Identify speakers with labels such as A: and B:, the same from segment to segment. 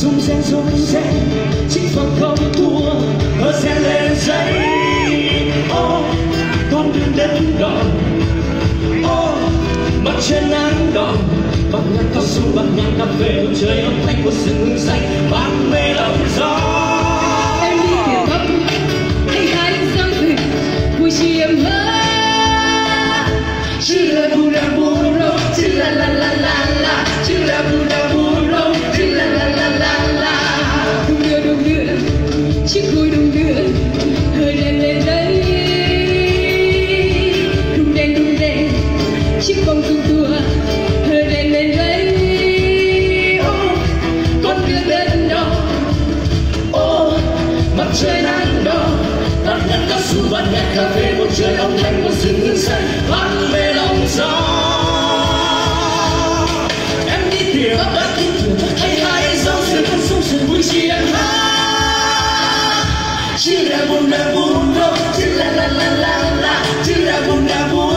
A: rung rẽ rung rẽ. Chỉ còn không thua hơ sen lên giấy. Ô, con đường đến đỏ ô, mặt trời nắng đỏ bằng nhạc cao su bằng nhạc cà phê bầu trời âm thanh của rừng xanh mang mê lòng
B: con vòng tung tua hơi lên lên đấy Ô, con đường đến đâu
A: Ô, mặt trời nắng đỏ, tắt nhạc cao su ban nhạc cà phê một trời đông thanh một rừng xanh vang về lòng gió. Em đi tìm đất đi tìm hay hai. Dòng sương sông sương vui chi em hát. Chỉ là buồn là buồn đâu, chỉ là la la la la, chỉ là buồn là buồn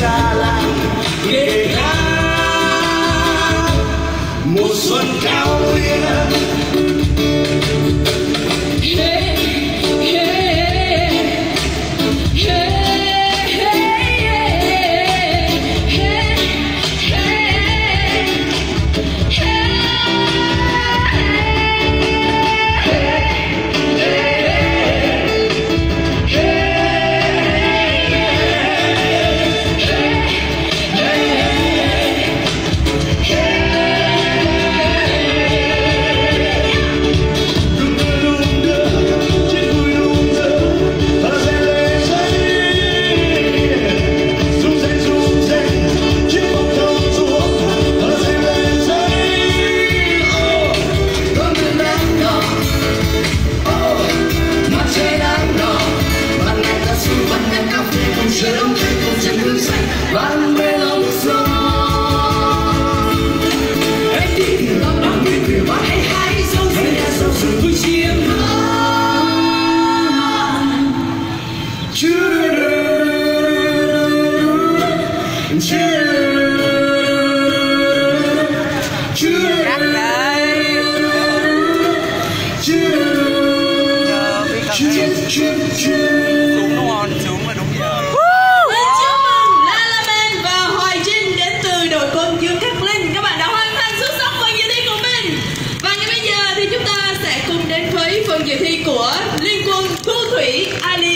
A: xa lạnh già làng mùa xuân cao nguyên. Hương
C: phần
A: dự
C: thi của Liên quân
A: Thu Thủy Ali.